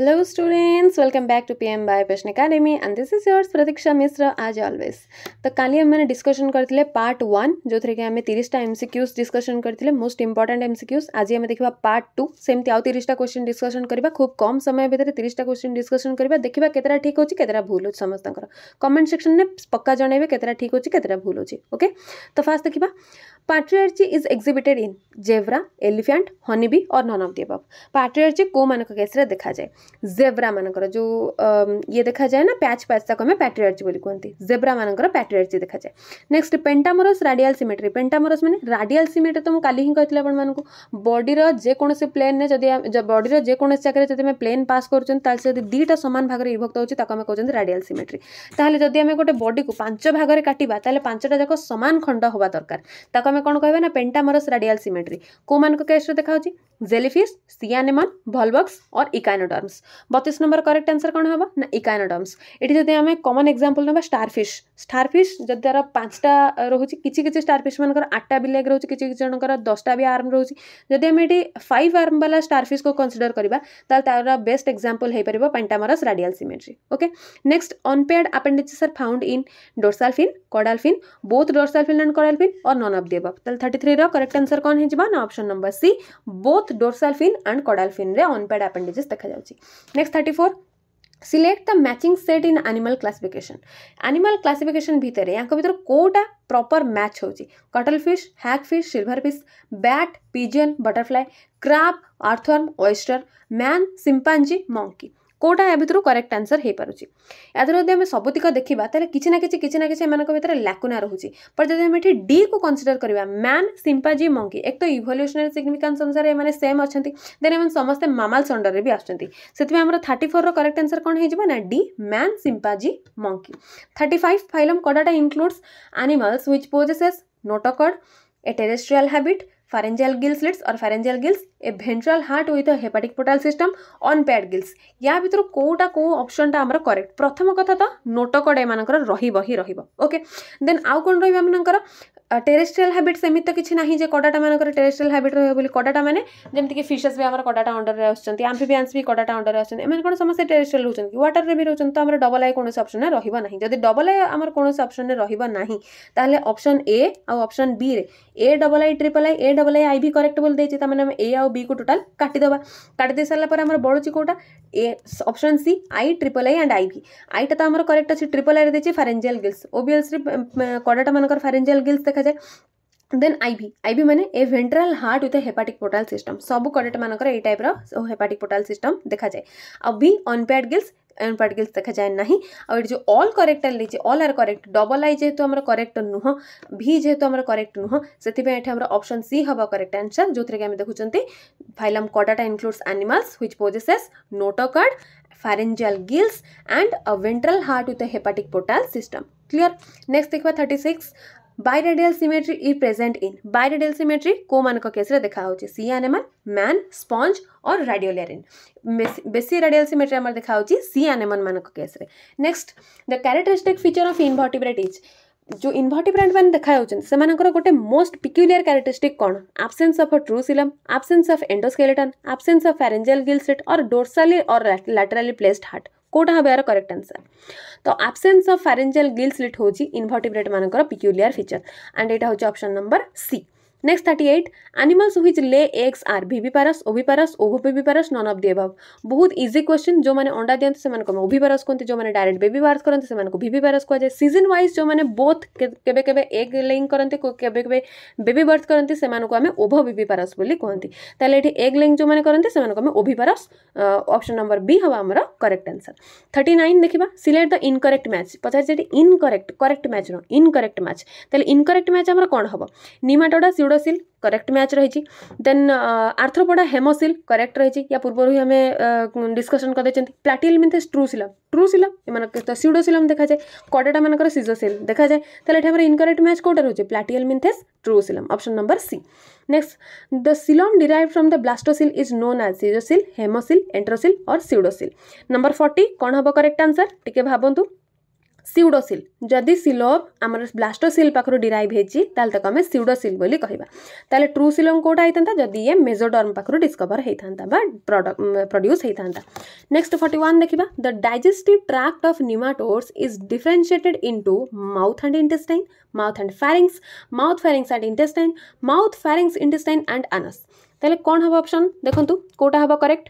Hello students welcome back to PM by Passion Academy and this is yours Pratiksha Mishra आज always तो काली हम मैंने discussion करते part one जो थे कि आम तीसटा एम सिक्यूज डिस्कसन करते मोस्ट इंपोर्टाट एम सिक्यूज आज आम देखा पार्ट टू सेमती आउ तीसटा क्वेश्चन डिस्कसन करवा खूब कम समय भितर तीसटा क्वेश्चन डिस्कसन करवा देखा के ठीक होती के भूल हो समस्त कमेंट सेक्शन में पक्का जनइबे के ठीक होती के भूल होके ओके तो फास्ट देखा parthenogeny is exhibited in zebra elephant honeybee और none of the above parthenogeny को मानक केस देखा जाए जेब्रा मानक जो ये देखा जाए ना पैच पैच तक आम पैट्रियार्जी कहते जेब्रा मानकर पैट्रियार्जी देखा जाए नेक्स्ट पेंटामरस राडियाल सीमेट्री पेंटामरस मैंने राडियाल सीमेट्री तो मुझे कल ही कही आपको बडीर जेकोसी प्लेन में जब बडीर जो जगह जब आम प्लेन पास दुटा सामान भाग में विभक्त होती कहते हैं राडियाल सिमेट्री तालोले जदि आम गोटे बडी को पांच भाग में काटा तो पांचटा जाक सामान खंड हवा दरकार आमे कौन कहना ना पेंटामरस राडियाल सीमेट्री को केस्रे देखा जेलीफिश सियानेम भलबक्स और इकानोडम्स बतीस नंबर करेक्ट आंसर कौन हम ना इकानोडम्स ये जदि आम कमन एक्जामपल ना स्टारफिश स्टारफिश जब तरह पांचटा रोच किसी किसी स्टारफिश मान आठटा भी लेग रोच किसी किसी जन दसटा भी आर्म रोचे जब आम ये फाइव आर्म बाला स्टारफिश को कनसीडर करवा तार बेस्ट एक्जामपल हो पार pentamerous radial symmetry okay next unpaired appendages are found in dorsal fin caudal fin both dorsal fin and caudal fin और none of the thirty three three answer कौन है ना option number C both both and and unpaired unpaired देखा जाए next thirty four select the matching set in animal classification animal classification भितर या भितर कौटा प्रपर मैच हो cuttlefish hagfish silverfish bat pigeon butterfly crab earthworm oyster man chimpanzee monkey କେଉଁଟା ଏହା ଭିତରୁ କରେକ୍ଟ ଆନ୍ସର ହେଇପାରୁଛି ଏଥିରୁ ଯଦି ଆମେ ସବୁତିକ ଦେଖିବା ତାହେଲେ କିଛି ନା କିଛି କିଛି ନା କିଛି ଏମାନଙ୍କ ଭିତରେ ଲାକୁନା ରହୁଛି ବଟ୍ ଯଦି ଆମେ ଏଠି ଡିକୁ କନସିଡର କରିବା ମ୍ୟାନ୍ ସିମ୍ପାଜି ମଙ୍କି ଏକ ତ ଇଭଲ୍ୟୁସନାରୀ ସିଗ୍ନିଫିକାନ୍ସ ଅନୁସାରେ ଏମାନେ ସେମ୍ ଅଛନ୍ତି ଦେନ୍ ଏମାନେ ସମସ୍ତେ ମାମାଲ ସଣ୍ଡରରେ ବି ଆସୁଛନ୍ତି ସେଥିପାଇଁ ଆମର ଥାର୍ଟି ଫୋର୍ର କରେକ୍ଟ ଆନ୍ସର କ'ଣ ହେଇଯିବ ନା D man chimpanzee monkey thirty five phylum କଡ଼ାଟା includes animals which possesses notochord a terrestrial habitat pharyngeal gills slits और pharyngeal gills a ventral heart with hepatic portal system unpaired gills या भितर कोटा को ऑप्शनटा आमर correct प्रथम कथा तो नोटकड एम रही रही ओके देन आउ कौन रही টেরেস্ট্রিয়াল হ্যাবিট সেমিতি কিছু না যে কডাটা মানুষ টেরেস্ট্রিয়াল হ্যাবিট রহবে বলে কডাটা মানে যেমিকি ফিশেস বি আমার কডাটা অন্ডরের আসছেন আম্ফিবিয়ান্স বি কডাটা অন্ডরের আসছেন এমন কোণ সমস্ত টেরেস্ট্রিয়াল রয়েছেন ওয়াটারে বি রয়েছেন তো আমার ডবল আই কোণী অপশনে রহব না যদি ডবল আই আমার কোণী অপশনে রহব না তাহলে অপশন এ আপশন বি রে A double I triple I A double I I B করেক্টেবল দিয়েছি তার মানে এ আউ বি কু টোটাল কাটিদেবা কাটিদে সারা পরে আমার বড়ুছি কোটা এ option C I triple I and I V আইটা তো আমার করেক্ট আছে ট্রিপল আই দিয়েছি ফারেঞ্জিয়াল গিলস ওবিএলস কডাটা মানুষ ফারেঞ্জিয়াল গিলস দেখা देखा जाए ଦେନ୍ ଆଇଭି ଆଇଭି ମାନେ a ventral heart with hepatic portal system ସବୁ କଡ଼େଟ୍ମାନଙ୍କର ଏଇ ଟାଇପ୍ର ହେପାଟିକ୍ ପୋର୍ଟାଲ୍ ସିଷ୍ଟମ୍ ଦେଖାଯାଏ ଆଉ ବି ଅନପ୍ୟାଡ୍ ଗିଲ୍ସ ଅନପ୍ୟାଡ୍ ଗିଲ୍ସ ଦେଖାଯାଏ ନାହିଁ ଆଉ ଏଠି ଯେଉଁ ଅଲ୍ କରେକ୍ଟ ଦେଇଛି all are correct double I ଯେହେତୁ ଆମର କରେକ୍ଟ ନୁହଁ ଭି ଯେହେତୁ ଆମର କରେକ୍ଟ ନୁହଁ ସେଥିପାଇଁ ଏଠି ଆମର ଅପସନ୍ ସି ହେବ କରେକ୍ଟ ଆନ୍ସର୍ ଯେଉଁଥିରେ କି ଆମେ ଦେଖୁଛନ୍ତି phylum କଡ଼ାଟା includes animals which possesses notochord pharyngeal gills and a ventral heart with a hepatic portal system clear next dekhiba 36 biradial symmetry is present in biradial symmetry को मानक case देखा हो sea animal man sponge और राडियोलेरिन बेसी radial cemetery आम देखा हो sea animal मानक case next the characteristic feature of invertebrate is जो इनभर्टिब्रेट मैंने देखा हो गोटे मोस्ट पिक्यूलीयर क्यारेक्टरीस्टिक कौन absence of a true coelom absence of endoskeleton absence of gill slits और डोरसाली और लैटेली प्लेस्ड हार्ट कौटा हम यार करेक्ट आंसर तो absence of pharyngeal gills lit हो इनभर्टिब्रेट मानक पिक्युलियर फिचर एंड यहाँ हूँ option number C next thirty eight animals who lay eggs are viviparous oviparous ovoviviparous none of the above बहुत easy question जो मैंने अंडा दिखते से ओभिपारस कहते जो मैंने डायरेक्ट बेबी बार्थ करते से भिविपारस कहुए सीजन वाइज जो मैंने बोथ केबे केबे एग लेइंग करते के बेबी बर्थ करते से ओभ ओभोभिविपारस बोली कहते ये एग लेइंग जो मैंने करते से ओभिपारस अप्सन नंबर बी हम आम करेक्ट आंसर थर्टी नाइन देखा सिलेक्ट द इनकरेक्ट मैच पचार इनकरेक्ट करेक्ट मैच नुह इनकरेक्ट मैच ताहले इनकरेक्ट मैच आम कौन हम निमाटोडा जुडोसिल करेक्ट मैच रही देन आर्थ्रोपोडा हेमोसिल करेक्ट रही या पूर्व ही आम डिस्कसन करदे प्लाटिल मीन ट्रूसिलम ट्रूसिलम एम तो सीडोसिलम देखा जाए कडेटा मानक सीजोसिल देखा जाए तो आम इनकरेक्ट मैच कौटे रोचे प्लाटिल mean true coelom option number C next the coelom derived from the blastocoel is known as सीजोसिल हेमोसिल एंट्रोसिल और सीडोसिल नंबर फोर्टी कौन हम करेक्ट आंसर टी भावतु ସିଉଡ଼ୋସିଲ୍ ଯଦି ସିଲୋବ୍ ଆମର ବ୍ଲାଷ୍ଟୋସିଲ୍ ପାଖରୁ ଡିରାଇଭ୍ ହେଇଛି ତାହେଲେ ତାକୁ ଆମେ ସିଉଡ଼ୋସିଲ୍ ବୋଲି କହିବା ତାହେଲେ ଟ୍ରୁ ସିଲୋମ୍ କେଉଁଟା ହେଇଥାନ୍ତା ଯଦି ଇଏ ମେଜୋଡର୍ମ ପାଖରୁ ଡିସ୍କଭର୍ ହେଇଥାନ୍ତା ବା ପ୍ରଡ୍ୟୁସ୍ ହେଇଥାନ୍ତା ନେକ୍ସଟ ଫର୍ଟି ୱାନ୍ ଦେଖିବା the digestive tract of nematodes is differentiated into mouth and intestine mouth and pharynx mouth pharynx and intestine mouth pharynx intestine and anus ତାହେଲେ କ'ଣ ହେବ ଅପସନ୍ ଦେଖନ୍ତୁ କେଉଁଟା ହେବ କରେକ୍ଟ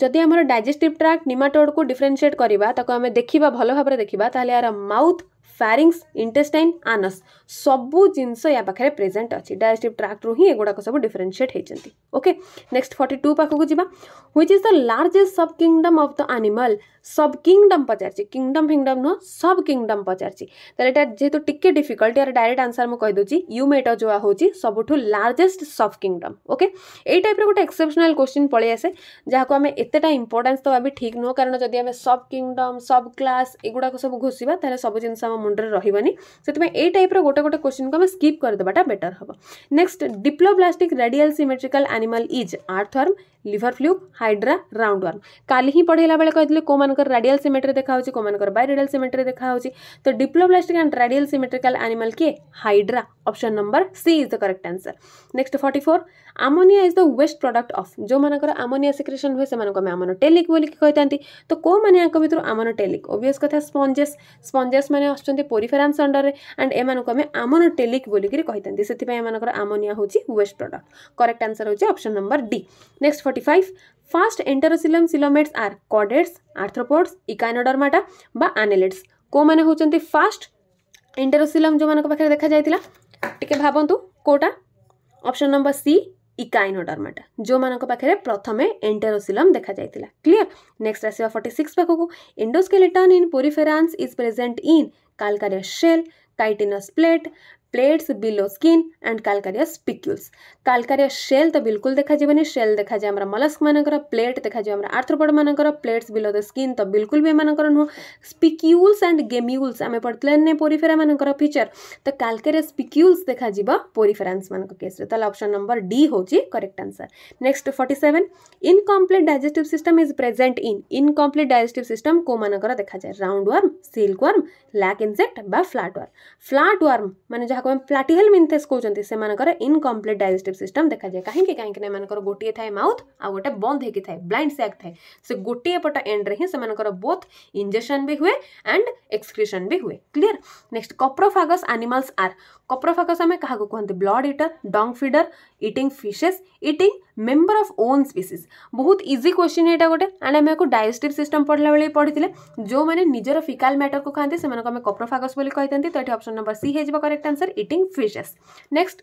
ଯଦି ଆମର ଡାଇଜେଷ୍ଟିଭ୍ ଟ୍ରାକ୍ ନିମାଟୋଡ଼କୁ ଡିଫରେନ୍ସିଏଟ୍ କରିବା ତାକୁ ଆମେ ଦେଖିବା ଭଲ ଭାବରେ ଦେଖିବା ତାହେଲେ ଏହାର ମାଉଥ୍ ଫ୍ୟାରିଙ୍ଗସ୍ ଇଣ୍ଟେଷ୍ଟାଇନ୍ ଆନସ୍ ସବୁ ଜିନିଷ ୟା ପାଖରେ ପ୍ରେଜେଣ୍ଟ ଅଛି ଡାଇଜେଷ୍ଟିଭ୍ ଟ୍ରାକ୍ଟରୁ ହିଁ ଏଗୁଡ଼ାକ ସବୁ ଡିଫରେନ୍ସିଏଟ୍ ହେଇଛନ୍ତି ଓକେ ନେକ୍ସଟ ଫର୍ଟି ଟୁ ପାଖକୁ ଯିବା which is the largest sub kingdom of the animal sub kingdom Pachar kingdom फिंगडम नुह सब किंगडम पचार जेहतु टी डिफिकल्ट यार डायरेक्ट आंसर मुझे युमेटो जो हो सब लार्जेस्ट सब किंगडम ओके यही टाइप रोटे एक्सेपसनाल क्वेश्चन पलि आसे जहाँ को आम एतटा इंपोर्टा तो दवा भी ठीक नुह कारण आम सब किंगडम सब क्लास युवाक सब घुसा तो सब जिन मुंडे रही टाइप रोटे गोटे क्वेश्चन को स्कीप करदेटा बेटर हम next diploblastic radial symmetrical animal is earthworm liver fluke hydra round worm का ही पढ़ेला बेले कहते कौन ଯେଉଁମାନଙ୍କର ରାଡ଼ିଆଲ୍ ସିମେଟ୍ରି ଦେଖାହେଉଛି କେଉଁମାନଙ୍କର ବାଇରେଡ଼ିଆଲ୍ ସିମେଟ୍ରି ଦେଖାହେଉଛି ତ diploblastic and radial symmetrical animal କିଏ hydra option number C is the correct answer next forty four ammonia is the waste product of ଯେଉଁମାନଙ୍କର ଆମୋନିଆ ସିକ୍ରେସନ୍ ହୁଏ ସେମାନଙ୍କୁ ଆମେ ଆମୋନୋଟେଲିକ୍ ବୋଲିକି କହିଥାନ୍ତି ତ କେଉଁମାନେ ୟାଙ୍କ ଭିତରୁ ଆମୋନୋଟେଲିକ୍ ଓବିୟସ୍ କଥା ସ୍ପଞ୍ଜେସ୍ ସ୍ପଞ୍ଜେସ୍ ମାନେ ଆସୁଛନ୍ତି ପୋରିଫେରାନ୍ସ ଅଣ୍ଡରରେ ଆଣ୍ଡ ଏମାନଙ୍କୁ ଆମେ ଆମୋନୋଟେଲିକ୍ ବୋଲିକିରି କହିଥାନ୍ତି ସେଥିପାଇଁ ଏମାନଙ୍କର ଆମୋନିଆ ହେଉଛି ୱେଷ୍ଟ ପ୍ରଡକ୍ଟ କରେକ୍ଟ ଆନ୍ସର ହେଉଛି option number D next forty five First, enterosilum silomates are chordates, arthropods, echinodermata বা annelids. কোমানে হচ্ছেন ফার্স্ট এন্টেরোসিলম যেମାନଙ୍କ পাখে দেখা যাইতিলা টিকে ভাবন্তু কোটা অপশন নম্বর সি ইকাইনোডার্মাটা ଯେଉଁମାନଙ୍କ ପାଖରେ ପ୍ରଥମେ ଏଣ୍ଟେରୋସିଲମ୍ ଦେଖାଯାଇଥିଲା କ୍ଲିଅର୍ ନେକ୍ସଟ ଆସିବା ଫର୍ଟି ସିକ୍ସ ପାଖକୁ endoskeleton in poriferans is present in calcareous shell chitinous plate plates below skin and calcareous spicules calcareous shell तो बिल्कुल देखा जाए सेल देखा जाए मलस्क मान प्लेट देखा जाए आर्थ्रोपड मान प्लेट्स बिलो द स्किन तो बिल्कुल भी एम नुह स्पिक्यूल्स एंड गेम्यूल्स आम पढ़ते ने पोरीफेरा मान फिचर तो कालकारी स्पिक्यूल्स देखा पोरीफेरान्स मान केस्रे अप्सन नंबर डी हो correct answer next forty seven incomplete digest system is present in incomplete digest system को मानक देखा जाए round worm silk worm lac insect बा फ्लाट वर्म फ्लाट वर्म मैंने जहाँ को प्लाटिहल मिन्थेस कौन से इनकम्प्लीट डाइजेस्ट सिस्टम देखा जाए कहीं कहीं मानकर गोटे थे माउथ आ गए बंद होता है ब्लैंड सैक् थाए गोटे पट एंड्रे बोथ इंजेक्शन भी हुए एंड एक्सक्रिशन भी हुए clear next coprophagous animals are coprophagous आम क्या कहते blood eater dung feeder eating fishes eating member of own species बहुत इजी क्वेश्चन ये गोटे एंड आम आपको डायजेस्टिव सिस्टम पढ़ला बेल पढ़ी जो मैंने निजर फिकाल मैटर को खाते से आम कप्रोफागस कहते तो ये अप्सन नंबर सी हो correct answer eating fishes next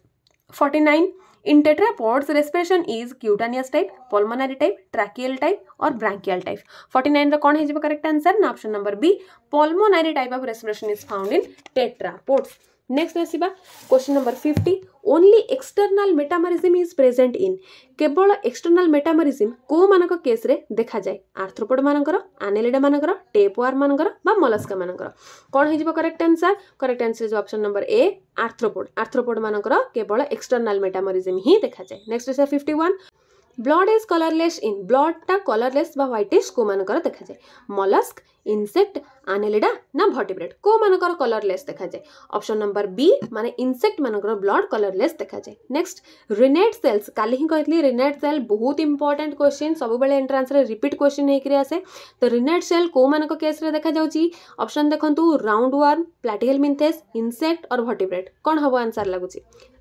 forty nine in In respiration is cutaneous type type, type type, type और or टाइप फर्टी नाइन कौन हो करेक्ट आंसर ना option number B type type of is found in tetra tetrapods. Next, ଆସିବା question number 50. Only external metamerism is present in. କେବଳ external metamerism କେଉଁମାନଙ୍କ କେସ୍ରେ ଦେଖାଯାଏ ଆର୍ଥ୍ରୋପଡ଼ ମାନଙ୍କର ଆନେଲିଡ଼ା ମାନଙ୍କର ଟେପୱାର ମାନଙ୍କର ବା ମଲସ୍କା ମାନଙ୍କର କ'ଣ ହେଇଯିବ correct answer correct answer is option number A arthropod arthropod ମାନଙ୍କର କେବଳ ଏକ୍ସଟର୍ନାଲ୍ ମେଟାମରିଜିମ୍ ହିଁ ଦେଖାଯାଏ next sir fifty one blood is colourless in ବ୍ଲଡ୍ଟା colourless ବା ହ୍ୱାଇଟିସ୍ କେଉଁମାନଙ୍କର ଦେଖାଯାଏ ମଲସ୍କ ଇନସେକ୍ଟ आनेलीडा ना भटिब्रेड को मानकर कलरलेस देखा जाए ऑप्शन नंबर बी माने इनसेक्ट मानकर ब्लड कलरलेस देखा जाए नेक्स्ट रिनेट सेल्स काले ही कहली रिनेट सेल बहुत इंपोर्टेंट क्वेश्चन सब बेले एंट्रेंस रे रिपीट क्वेश्चन हे करे आसे तो रिनेट सेल को मानक केस रे देखा जाउ ऑप्शन देखंतु round worm platyhelminthes insect और भटिब्रेड कोन हबो आंसर लागु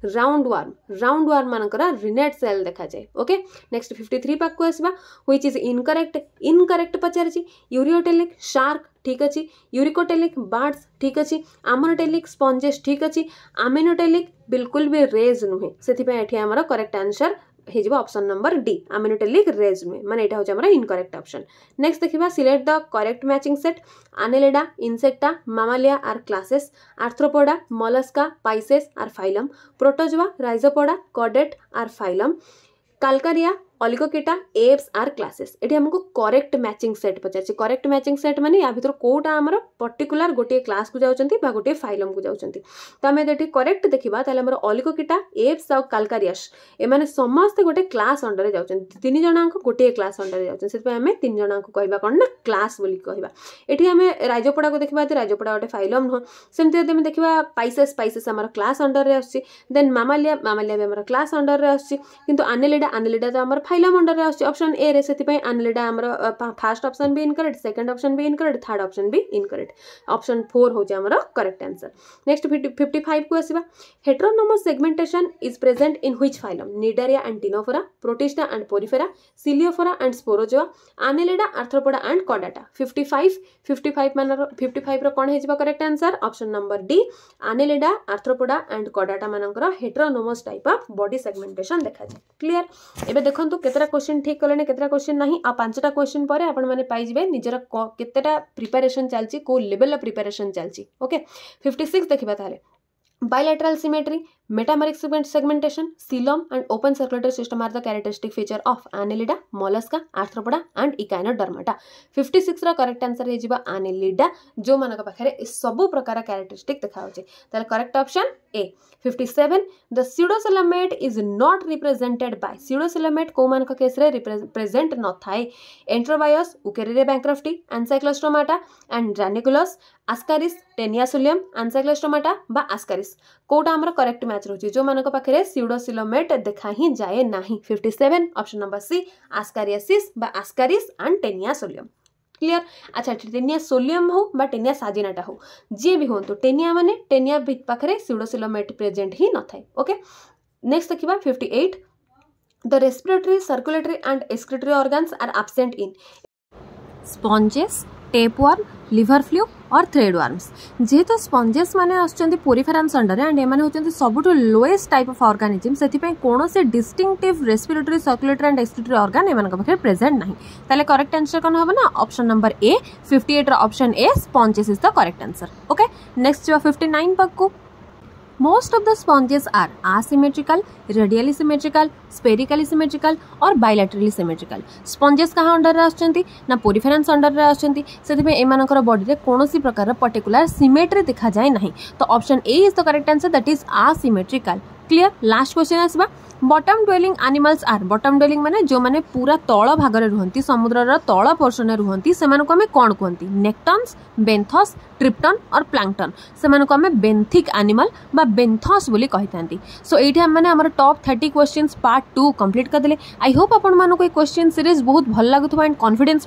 राउंड वर्म राउंड वर्म मानकर रिनेट सेल देखा जाए ओके नेक्स्ट 53 पाक को आसीबा व्हिच इज इनकरेक्ट इनकरेक्ट पचार छी यूरियोटेलिक शार्क ঠিক আছে ୟୁରିକୋଟେଲିକ୍ ବାର୍ଡ଼ସ୍ ଠିକ୍ ଅଛି ଆମନୋଟେଲିକ୍ ସ୍ପଞ୍ଜେସ୍ ଠିକ୍ ଅଛି ଆମେନୋଟେଲିକ୍ ବିଲକୁଲ ବି ରେଜ୍ ନୁହେଁ ସେଥିପାଇଁ ଏଠି ଆମର କରେକ୍ଟ ଆନ୍ସର୍ ହେଇଯିବ ଅପସନ୍ ନମ୍ବର ଡି ଆମେନୋଟେଲିକ୍ ରେଜ୍ ନୁହେଁ ମାନେ ଏଇଟା ହେଉଛି ଆମର ଇନକରେକ୍ଟ ଅପସନ୍ ନେକ୍ସଟ ଦେଖିବା select the correct matching set Annelida Insecta Mammalia are classes Arthropoda Mollusca Pisces are phylum Protozoa Rhizopoda କଡେଟ୍ are phylum Calcarea Oligochaeta Aves are classes ये आमको correct matching set पचार करेक्ट मैचिंग सेट मानी या भितर कौटा आम particular गोटे class को जा गोटे फाइलम को जाऊँच तो आम यदि करेक्ट देखा तो अलिकोकेटा एप्स आउ कालकारीयस एम समस्ते गोटे क्लास अंडर जान जाऊँच गोटे क्लास अंडर जाऊँचे तीन जन कह क्या क्लास बोलिक कहवा ये आम राजपड़ा को देखा राजपड़ा गोटे फाइलम नुह से सेम देखा पाइसेस आम क्लास अंडर आसन मामालिया मामालिया भी आम क्लास अंडर आसूँ कितु आनेलीडा आनेलीडा तो आम ফাইলা মন্ডলে আসছে অপশন এ রে সেপাই আনলেটা আমার ফার্স্ট অপশন বি ইনকরেক্ট সেকেন্ড অপশন বি ইনকরেক্ট থার্ড অপশন বি ইনকরেক্ট অপশন ফোর হচ্ছে আমার correct answer next fifty five কু আসবা heteronomous segmentation is present in which phylum Cnidaria and Ctenophora Protista and Porifera Ciliophora and Sporozoa Annelida Arthropoda and कॉडाटा 55 55 मानर 55 रो कोन हेजबो correct answer option number D Annelida Arthropoda and कॉडाटा मानकर heteronomous type of body segmentation देखा जाय clear एबे देखंतु के question ठीक कले के क्वेश्चन ना आँचटा क्वेश्चन पर आपजे निजर केतटा प्रिपेरेसन चलती कौ लेवेल प्रिपेरेसन चलती ओके फिफ्टी सिक्स देखा तो bilateral symmetry Metameric segmentation, coelom and open circulator system are the characteristic feature of Annelida, Mollusca, Arthropoda and Echinodermata. 56 ର करेक्ट आंसर ହେଇଯିବ Annelida जो ମାନଙ୍କ ପାଖରେ ଏ ସବୁ ପ୍ରକାର characteristic ଦେଖାଉଛି ତାହେଲେ correct option A 57 the pseudocellulamate is not represented by pseudocellulamate କୋଉମାନଙ୍କ କେସରେ represent ନଥାଏ enterobius ukeria bankrupti ancyclostromata and granulosus ascaris teniasulium ancyclostromata ବା ascaris କୋଉଟା ଆମର correct ମ୍ୟାଚ୍ ରହୁଛି ଯେଉଁମାନଙ୍କ ପାଖରେ ସିଉଡ଼ୋସିଲୋମେଟ୍ ଦେଖା ହିଁ ଯାଏ ନାହିଁ fifty seven option number C ascariasis ବା Ascaris and Taenia solium clear अच्छा टेनिया सोलियम हो बा टेनिया साजिनाटा हो जी भी हूँ टेनिया मैंने टेनिया पाखे सिडोसिलोमेट प्रेजेंट ही न थाए ओके नेक्स्ट देखा fifty eight the respiratory circulatory and excretory organs are absent in sponges tapeworm liver fluke और थ्रेड ୱାର୍ମସ ଯେହେତୁ ସ୍ପଞ୍ଜେସ୍ ମାନେ ଆସୁଛନ୍ତି ପୋରିଫେରାନ୍ ଷଣ୍ଡରେ ଆଣ୍ଡ ଏମାନେ ହେଉଛନ୍ତି ସବୁଠୁ ଲୋଏଷ୍ଟ ଟାଇପ୍ ଅଫ୍ ଅର୍ଗାନିଜିମ୍ ସେଥିପାଇଁ କୌଣସି distinctive respiratory circulatory and excretory organ ଏମାନଙ୍କ ପାଖରେ ପ୍ରେଜେଣ୍ଟ ନାହିଁ ତାହେଲେ କରେକ୍ଟ ଆନ୍ସର୍ କ'ଣ ହେବ ନା option number A fifty eight option A sponges is the correct answer okay next ଯିବା ଫିଫ୍ଟି ନାଇନ୍ ପାଖକୁ most of the sponges are asymmetrical radially symmetrical spherically symmetrical और बायोलेट्रिकली सिमेट्रिकल स्पंजेस क्या under आ poriferans under आसमर body में कौन प्रकार particular symmetry देखा जाए ना तो option A is the correct answer that is asymmetrical clear last question आसवा bottom dwelling animals are bottom dwelling मैंने जो मैंने पूरा तल भाग में रुहत समुद्र तल पोर्सन रुहति से आम कौन कहते नेक्टन्स बेन्थस ट्रिप्टन और प्लांगटन से आम बेन्थिक आनिमाल बेन्थस सो ये मैंने top thirty question part two complete करदे आई होप आपको क्वेश्चन सीरीज बहुत भल लगुव एंड कन्फिडेन्स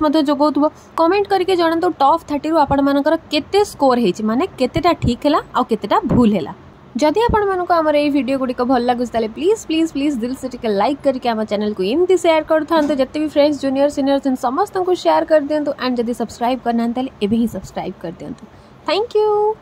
कमेंट करके जनातु टप थर्टी आपर के स्कोर होती मानते केतेटा ठीक है आउ भूल है जदि आपर यीडियो गुड़िक भल लगुच प्लीज प्लीज प्लीज दिल से टे लाइक करके आम चैनल को इमती सेयार करते जिते भी फ्रेंड्स जूनियर सिनियर अच्छे समस्त को सेयार कर दिंतु एंड जब सब्सक्राइब करना ही सब्सक्राइब कर दिंतु थैंक यू